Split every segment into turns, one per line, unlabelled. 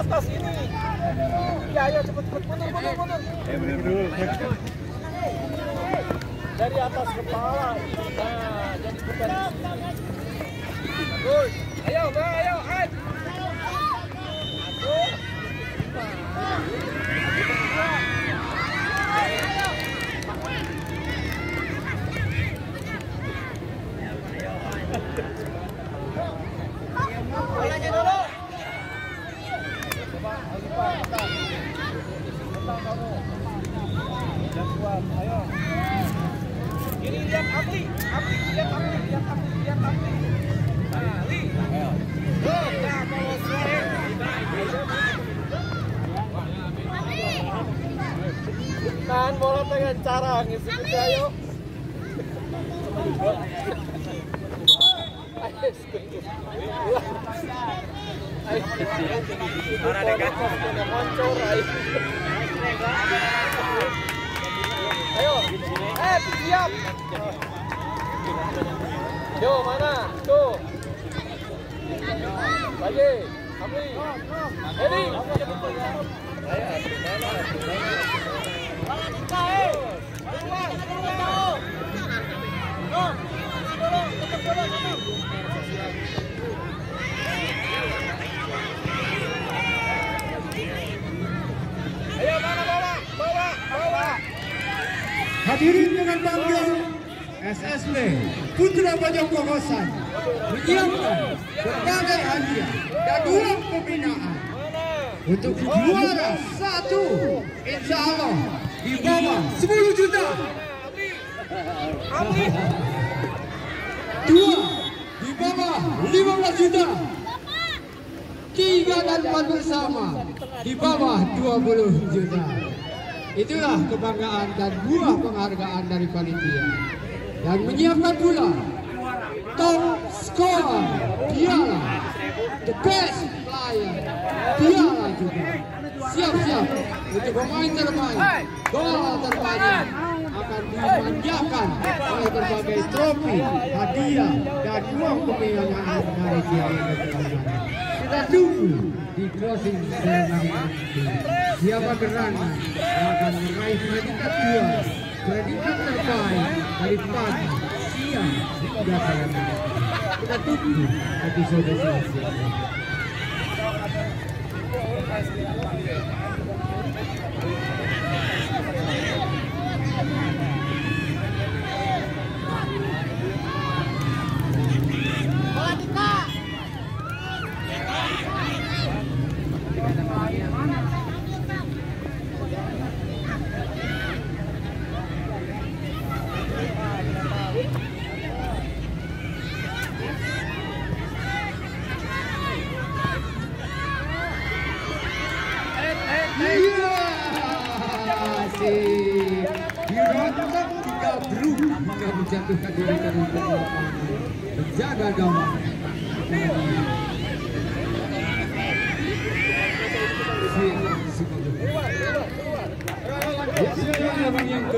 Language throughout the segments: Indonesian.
atas tas ini. Ya ayo cepet cepet. Mundur mundur mundur eh mundur dulu dari atas kepala. Nah jangan cepetan bagus ayo bang ayo ayo. Kuat, ayo. Ini lihat Apli, Apli, lihat Apli, lihat Apli, lihat Apli. Nah, Li. Go, nah, kalau suara. Tahan bola dengan cara ngisi gitu ayo. Para dekat moncor ayo. Ayo, eh siap. Yo mana? Tuh. Lagi, Amri. Edi. Ayo mana bawa? Bawa, bawa.
Hadirin dengan bangga SSB Putra Bajang Kokosan menyiapkan berbagai hadiah dan uang pembinaan untuk juara satu insya Allah di bawah 10 juta. Dua di bawah 15 juta. Tiga dan empat bersama di bawah 20 juta itulah kebanggaan dan buah penghargaan dari panitia. Dan menyiapkan pula top score piala. The best player piala juga. Siap-siap untuk pemain terbaik gol terbanyak akan dimanjakan oleh berbagai trofi, hadiah, dan uang pembiayaan dari berkelanjutan. Kita tunggu di ceremony nanti. Siapa berani yang akan meraih predikat juara, predikat terbaik dari pagi, siang, hingga sore. Kita tunggu episode selanjutnya. Iya, asik. Dirontok digabruk hingga menjatuhkan diri ke rumput lapangan. Menjaga gawang.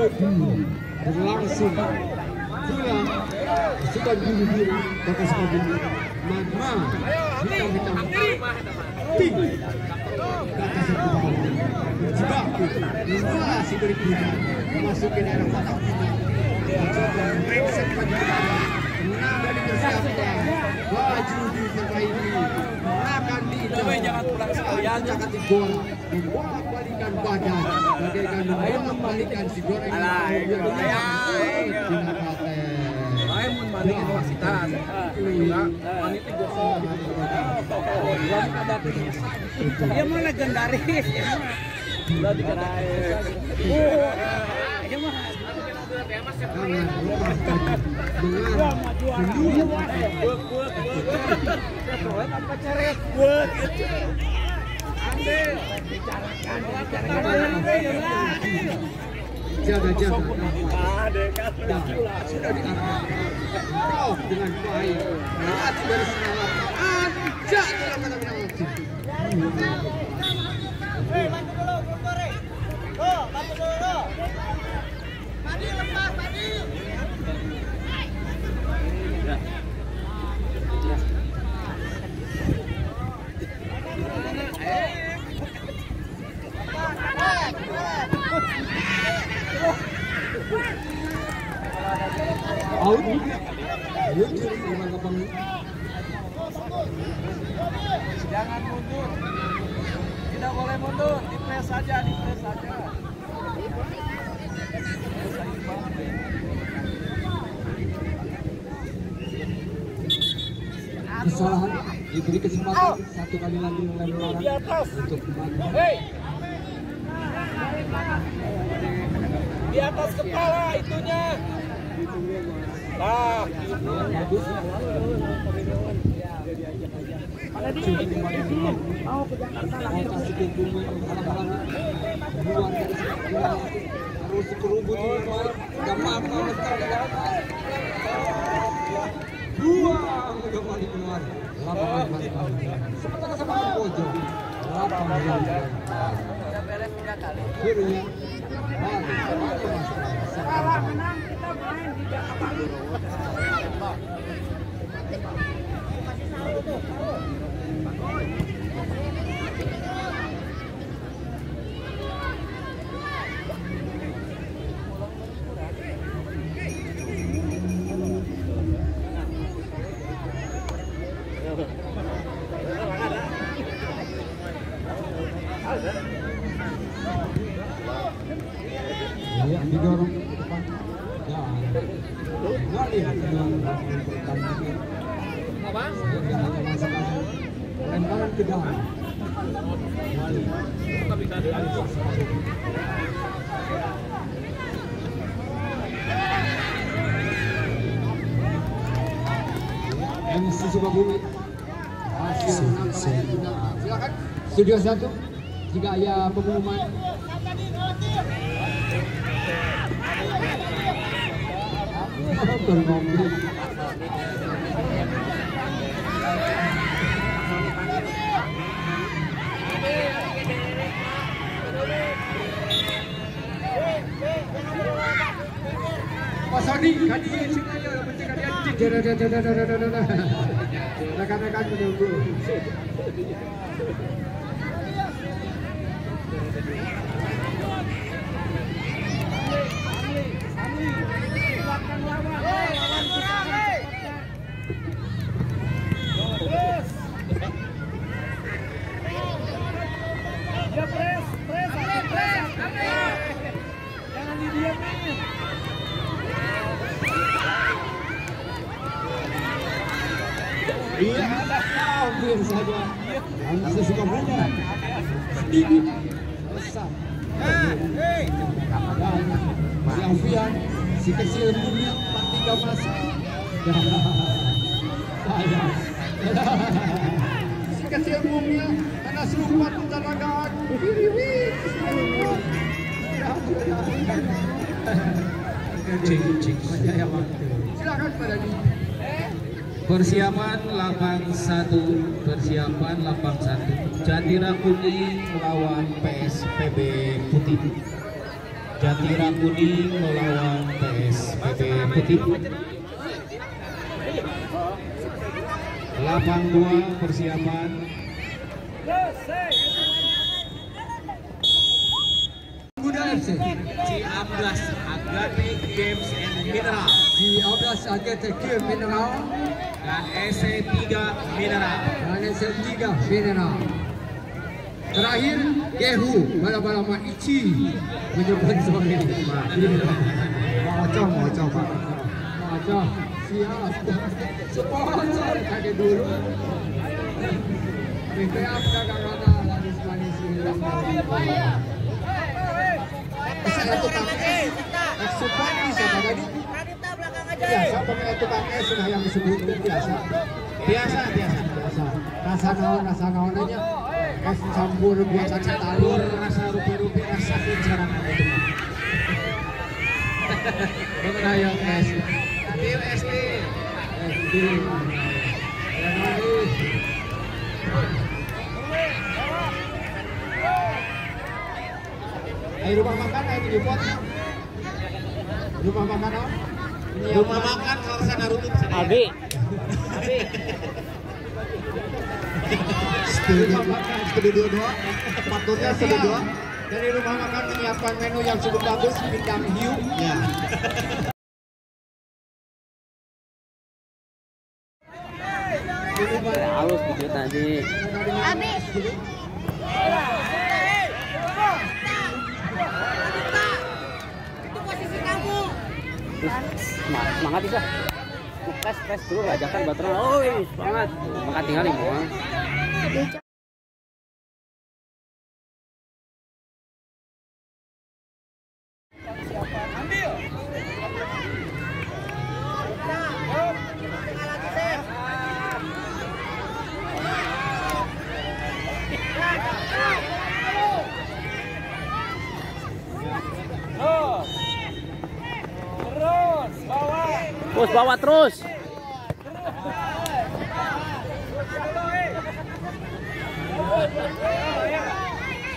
Yang kedua berlangsung pulang pasukan biru-biru dan pasukan biru magma hitam-hitam pink kata satu berjibaku membawa si memasuki daerah kotak kita mencoba menambah dipersiapkan baju di ini akan diincar
jangan pulang sekalian.
Jangan membolak balikan badan bagaikan membolak balikan si goreng yang.
Lain mun bandingin kapasitas. Juga wanita gosong. Wanita ada Dia mah legendaris. Udah dikatakan. Dia mah
Jangan lepaskan diarahkan Prof dengan baik. Mati dari senawan ajak dalam kata penalti
Hei, bantu dulu, Gokore. Go, bantu dulu. Padi lepas, Padi. Eh.
out. Ayun, curi rumah kapang
Jangan mundur. Tidak boleh mundur. Di press saja, di press saja.
Kesalahan diberi kesempatan satu kali lagi
atas.
untuk kembali.
Hei. Di atas kepala itunya. Nah,
Bagus. Curi kembali mau ke Jakarta lagi. kasih harus kerubut buang kembali keluar. Lapangan mantap sementara sama pojok lapangan mantap akhirnya balik balik masuk
Kalah menang kita main di Jakarta.
Iya, didorong ke depan. Ya, dengan pertandingan. Sehingga hanya masalah lemparan ke dalam. MC Sukabumi hasil menang silakan studio satu jika ada pengumuman Adi, kadi sini aja, penting kadi. Rekan-rekan menunggu.
Ya.
Iya, hampir saja. MC Sukabumi. Sedikit. Besar.
Hei,
Dan si Alfian, si kecil bumi, tak tiga masuk. Si kecil bumi, karena. Cik, cik, saya waktu. Silakan pada di.
Persiapan lapang satu, persiapan lapang satu. Jatira Kuning melawan PSPB Putih. Jatira Kuning melawan PSPB Putih. Lapang dua persiapan.
Muda FC.
Ciamblas Athletic Games and Mineral
Di Ablas AGTQ Mineral
dan SC3 Mineral.
dan S3 Mineral. Terakhir Gehu bala-bala Ichi menyebut sore. Mocong, mocong Pak. Mocong. Siap. Sponsor kaki dulu. BPA perdagangan laris manis Saya tukang es. Es supan bisa tadi. Biasa pakai tukang es sudah yang disebut biasa.
Biasa, biasa.
Biasa. Rasa naon, rasa naon aja. Campur buatan
Campur
talur.
rasa rupi-rupi rasa kucaran itu mah.
Mengenai yang es.
Til SD.
Es di. Yang lagi. Eh rumah makan eh di pot. Rumah makan apa?
Rumah makan Laksana Rutin
Abi.
studio studio dua paturnya studio dua. Dari rumah makan menyiapkan menu yang cukup bagus bintang hiu.
Ya.
Halus video
gitu
tadi. Habis. Semangat semangat oh, semangat, semangat, semangat, dulu semangat, baterai. Semangat, semangat maka tinggalin doang
Terus. Terus. Bawa.
terus bawa terus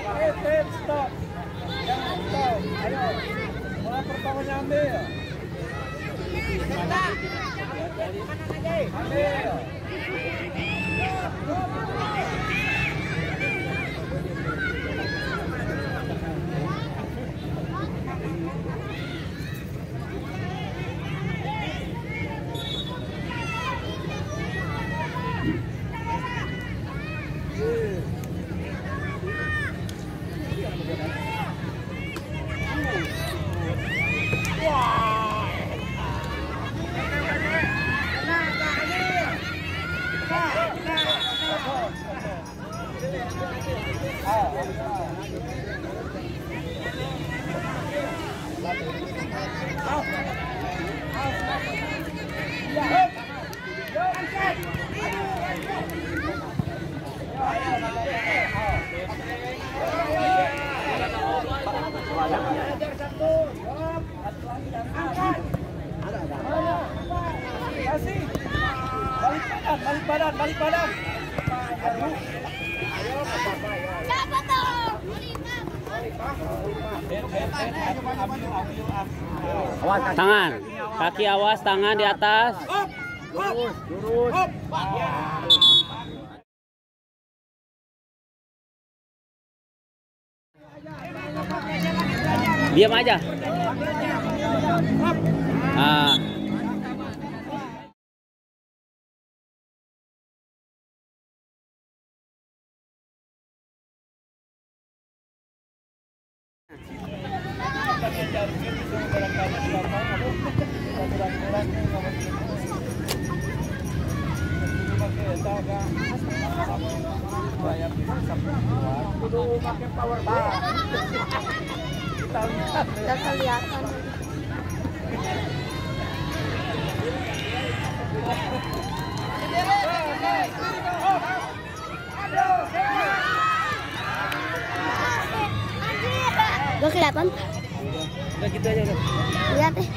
Ayo, Tim, stop. Jangan stop. Ayo. Pertamanya ambil. Ambil. Kasih. Balik badan, balik badan, balik badan. Aduh.
Siapa tuh?
Tangan. Kaki awas tangan di atas. Diam aja. Ah
Kelihatan.
udah gitu aja udah.
Lihat deh.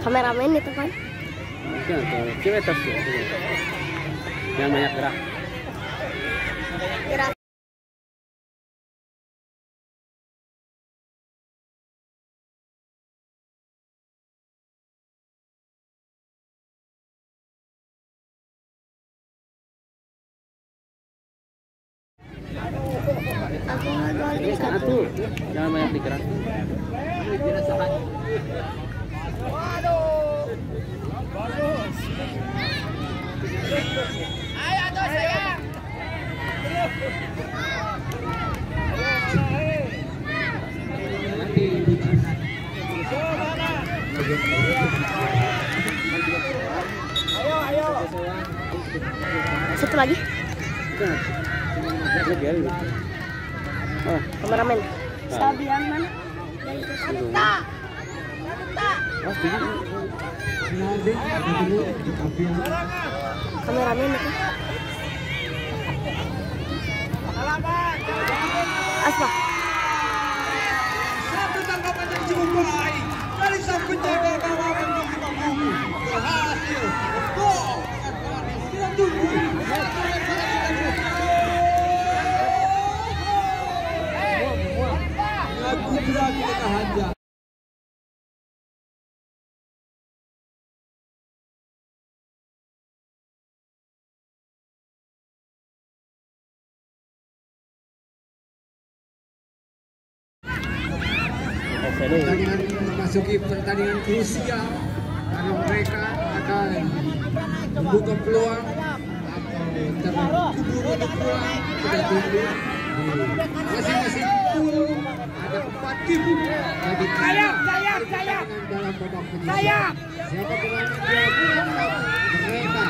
Kameramen itu kan.
Jangan tuh, coba terus ya. Jangan banyak gerak.
Gerak. Aku nggak tahu.
Satu, jangan banyak digerak.
Ayo, ayo.
Satu lagi.
Jangan biarin. Oh,
Kameramen. Sabian mana? Tak.
oh, setuju.
Kameramen itu. Asma.
Satu tangkapan yang cukup baik dari sang penjaga gawang di panggung berhasil. Gol. Kita tunggu. Lagu pertandingan memasuki pertandingan krusial karena mereka akan membuka peluang atau terkubur untuk peluang kita tunggu masing-masing pool ada empat tim tim
Sayap, sayap, sayap.
dalam babak penyisihan.
Sayap.
siapa dia mereka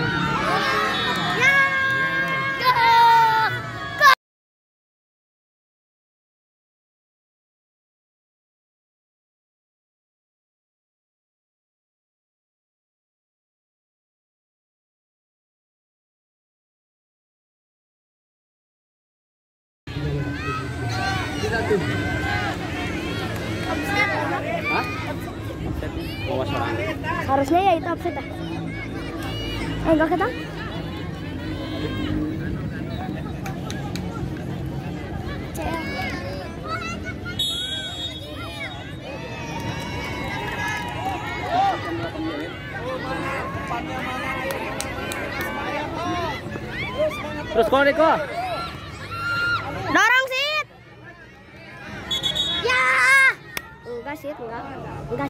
masalah.
Harusnya ya itu offset ya. Eh enggak ketang?
Terus kau Riko.
Enggak sit, enggak. Enggak.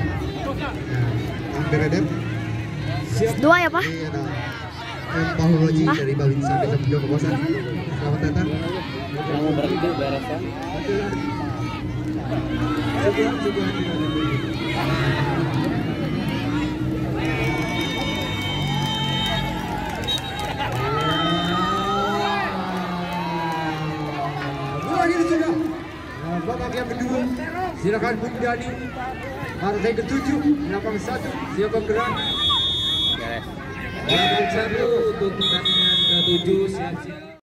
Ada
Siap
Dua ya, Pak?
ada. Pahuloji dari beliau kepuasan. Selamat datang.
Kalau mau berhenti beresan.
Nah, babak yang kedua. Silakan Bung Dani. Partai ketujuh, lapangan satu. Siapa gerak?
Beres.
Lapangan satu untuk pertandingan ketujuh. Siap-siap.